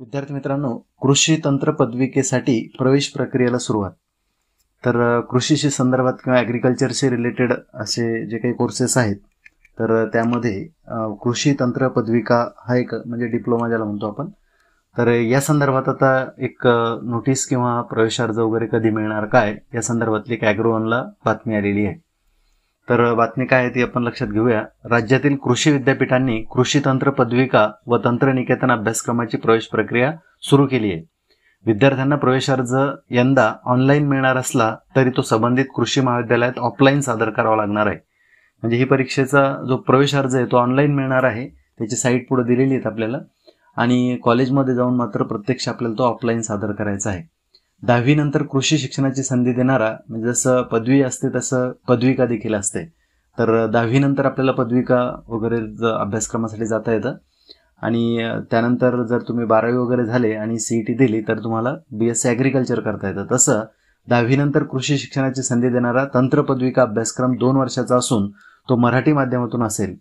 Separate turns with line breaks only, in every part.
विद्यार्थी मित्रांनो कृषी तंत्र पदविकेसाठी प्रवेश प्रक्रियेला सुरुवात. तर कृषीशी संदर्भात किंवा ॲग्रिकल्चरशी रिलेटेड असे जे काही कोर्सेस आहेत तर त्यामध्ये कृषी तंत्र पदविका हा एक म्हणजे डिप्लोमा ज्याला म्हणतो आपण. तर या संदर्भात आता एक नोटीस किंवा प्रवेश अर्ज वगैरे कधी मिळणार काय या संदर्भातली एक ॲग्रोवनला बातमी आलेली आहे. तर बातमी काय आहे ती आपण लक्षात घेऊया. राज्यातील कृषी विद्यापीठांनी कृषी तंत्र पदविका व तंत्रनिकेतन अभ्यासक्रमाची प्रवेश प्रक्रिया सुरू केली आहे. विद्यार्थ्यांना प्रवेश अर्ज यंदा ऑनलाईन मिळणार असला तरी तो संबंधित कृषी महाविद्यालयात ऑफलाईन सादर करावा लागणार आहे. म्हणजे ही परीक्षेचा जो प्रवेश अर्ज आहे तो ऑनलाईन मिळणार आहे. त्याची साईट पुढे दिलेली आहेत आपल्याला. आणि कॉलेजमध्ये जाऊन मात्र प्रत्यक्ष आपल्याला तो ऑफलाईन सादर करायचा आहे. दहावीनंतर कृषी शिक्षणाची संधी देणारा म्हणजे जसं पदवी असते तसं पदविका देखील असते. तर दहावीनंतर आपल्याला पदविका वगैरे अभ्यासक्रमासाठी जाता येतं. आणि त्यानंतर जर तुम्ही बारावी वगैरे झाले आणि सी ई टी दिली तर तुम्हाला बी एस सी ॲग्रिकल्चर करता येतं. तसं दहावीनंतर कृषी शिक्षणाची संधी देणारा तंत्र पदविका अभ्यासक्रम दोन वर्षाचा असून तो मराठी माध्यमातून असेल.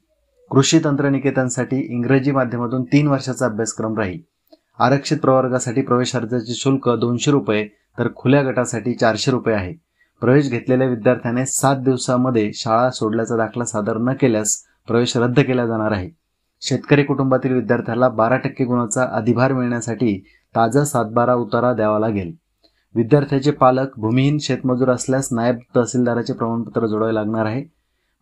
कृषी तंत्रनिकेतनसाठी इंग्रजी माध्यमातून तीन वर्षाचा अभ्यासक्रम राहील. आरक्षित प्रवर्गासाठी प्रवेश अर्जाचे शुल्क दोनशे रुपये तर खुल्या गटासाठी चारशे रुपये आहे. प्रवेश घेतलेल्या विद्यार्थ्याने सात दिवसामध्ये शाळा सोडल्याचा दाखला सादर न केल्यास प्रवेश रद्द केला जाणार आहे. शेतकरी कुटुंबातील विद्यार्थ्याला बारा टक्के गुणाचा अधिभार मिळण्यासाठी ताजा सातबारा उतारा द्यावा लागेल. विद्यार्थ्याचे पालक भूमिहीन शेतमजूर असल्यास नायब तहसीलदाराचे प्रमाणपत्र जोडावे लागणार आहे.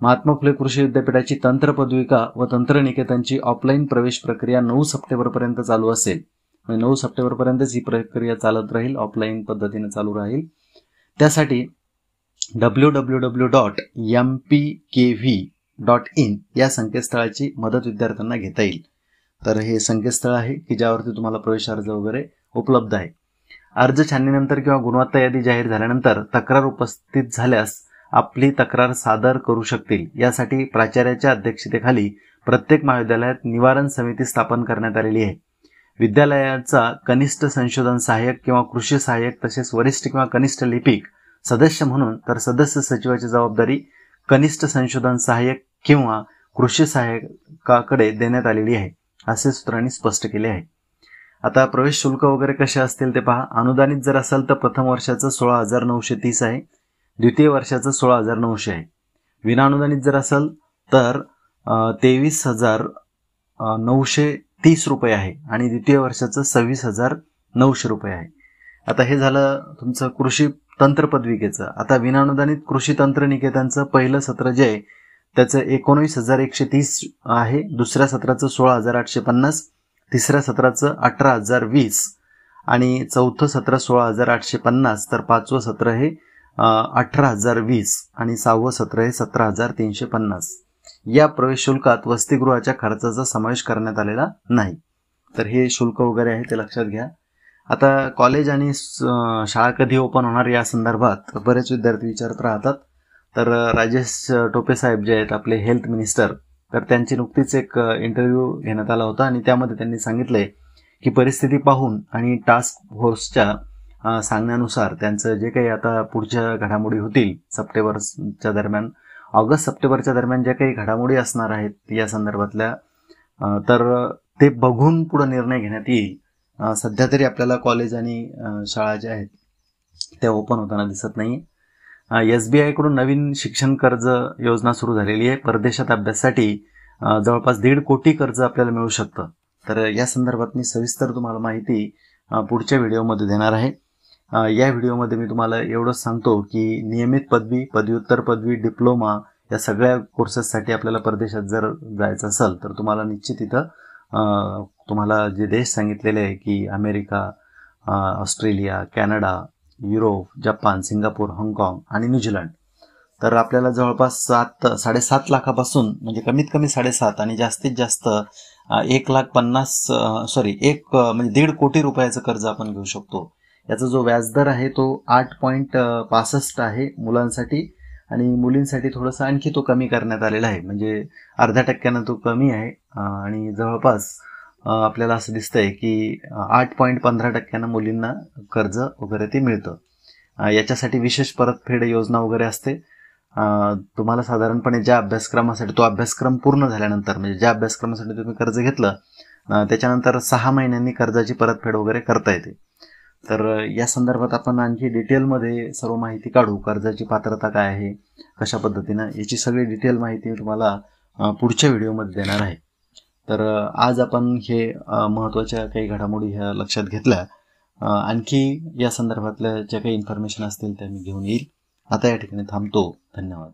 महात्मा फुले कृषी विद्यापीठाची तंत्र पदविका व तंत्रनिकेतनची ऑफलाईन प्रवेश प्रक्रिया नऊ सप्टेंबरपर्यंत चालू असेल. म्हणजे नऊ सप्टेंबरपर्यंतच ही प्रक्रिया चालत राहील ऑफलाईन पद्धतीने चालू राहील. त्यासाठी W W W dot M P K V dot in या संकेतस्थळाची मदत विद्यार्थ्यांना घेता येईल. तर हे संकेतस्थळ आहे की ज्यावरती तुम्हाला प्रवेश अर्ज वगैरे उपलब्ध आहे. अर्ज छाननीनंतर किंवा गुणवत्ता यादी जाहीर झाल्यानंतर तक्रार उपस्थित झाल्यास आपली तक्रार सादर करू शकतील. यासाठी प्राचार्याच्या अध्यक्षतेखाली प्रत्येक महाविद्यालयात निवारण समिती स्थापन करण्यात आलेली आहे. विद्यालयाचा कनिष्ठ संशोधन सहाय्यक किंवा कृषी सहाय्यक तसेच वरिष्ठ किंवा कनिष्ठ लिपिक सदस्य म्हणून तर सदस्य सचिवाची जबाबदारी कनिष्ठ संशोधन सहाय्यक किंवा कृषी सहाय्यकाकडे देण्यात आलेली आहे असे सूत्रांनी स्पष्ट केले आहे. आता प्रवेश शुल्क वगैरे कसे असतील ते पहा. अनुदानित जर असेल तर प्रथम वर्षाचं सोळा हजार नऊशे तीस आहे. द्वितीय वर्षाचं सोळा हजार नऊशे आहे. विनाअनुदानित जर असेल तर तेवीस हजार नऊशे तीस रुपये आहे आणि द्वितीय वर्षाचं सव्वीस हजार नऊशे रुपये आहे. आता हे झालं तुमचं कृषी तंत्र पदविकेचं आता विनानुदानित कृषी तंत्र निकेतनचं पहिलं सत्र जे आहे त्याचं एकोणवीस हजार एकशे तीस आहे दुसऱ्या सत्राचं सोळा हजार आठशे पन्नास तिसऱ्या सत्राचं अठरा हजार वीस आणि चौथं सत्र सोळा हजार आठशे पन्नास तर पाचवं सत्र हे अठरा हजार वीस आणि सहावं सत्र हे सतरा हजार तीनशे पन्नास. या प्रवेश शुल्कात वसतिगृहाच्या खर्चाचा समावेश करण्यात आलेला नाही. तर हे शुल्क वगैरे आहे ते लक्षात घ्या. आता कॉलेज आणि शाळा कधी ओपन होणार या संदर्भात बरेच विद्यार्थी विचारत राहतात. तर राजेश टोपे साहेब जे आहेत आपले हेल्थ मिनिस्टर तर त्यांची नुकतीच एक इंटरव्ह्यू घेण्यात आला होता आणि त्यामध्ये त्यांनी सांगितलंय की परिस्थिती पाहून आणि टास्क फोर्सच्या सांगण्यानुसार त्यांचं जे काही आता पुढच्या घडामोडी होतील सप्टेंबरच्या दरम्यान ऑगस्ट सप्टेंबरच्या दरम्यान ज्या काही घडामोडी असणार आहेत या संदर्भातल्या तर ते बघून पुढे निर्णय घेण्यात येईल. सध्या तरी आपल्याला कॉलेज आणि शाळा ज्या आहेत त्या ओपन होताना दिसत नाही एस बी आयकडून नवीन शिक्षण कर्ज योजना सुरू झालेली आहे. परदेशात अभ्यासासाठी जवळपास दीड कोटी कर्ज आपल्याला मिळू शकतं. तर या संदर्भात मी सविस्तर तुम्हाला माहिती पुढच्या व्हिडिओमध्ये देणार आहे. या व्हिडिओमध्ये मी तुम्हाला एवढंच सांगतो की नियमित पदवी पदव्युत्तर पदवी डिप्लोमा या सगळ्या कोर्सेससाठी आपल्याला परदेशात जर जायचं असेल तर तुम्हाला निश्चित इथं तुम्हाला जे देश सांगितलेले आहे की America Australia Canada Europe Japan Singapore हाँगकाँग आणि न्यूझीलंड. तर आपल्याला जवळपास सात साडेसात लाखापासून म्हणजे कमीत कमी साडेसात आणि जास्तीत जास्त एक लाख पन्नास सॉरी एक म्हणजे दीड कोटी रुपयाचं कर्ज आपण घेऊ शकतो. याचा जो व्याजदर आहे तो आठ पॉईंट पासष्ट आहे मुलांसाठी आणि मुलींसाठी थोडंसं आणखी तो कमी करण्यात आलेला आहे. म्हणजे अर्ध्या टक्क्यानं तो कमी आहे आणि जवळपास आपल्याला असं दिसतंय की आठ पॉईंट पंधरा टक्क्यानं मुलींना कर्ज वगैरे ते मिळतं. याच्यासाठी विशेष परतफेड योजना वगैरे असते. तुम्हाला साधारणपणे ज्या अभ्यासक्रमासाठी तो अभ्यासक्रम पूर्ण झाल्यानंतर म्हणजे ज्या अभ्यासक्रमासाठी तुम्ही कर्ज घेतलं त्याच्यानंतर सहा महिन्यांनी कर्जाची परतफेड वगैरे करता येते. तर या संदर्भात आपण आणखी डिटेलमध्ये सर्व माहिती काढू. कर्जाची पात्रता काय आहे कशा पद्धतीनं याची सगळी डिटेल माहिती मी तुम्हाला पुढच्या व्हिडिओमध्ये देणार आहे. तर आज आपण हे महत्त्वाच्या काही घडामोडी ह्या लक्षात घेतल्या. आणखी या संदर्भातल्या ज्या काही इन्फॉर्मेशन असतील त्या मी घेऊन येईल. आता या ठिकाणी थांबतो. धन्यवाद.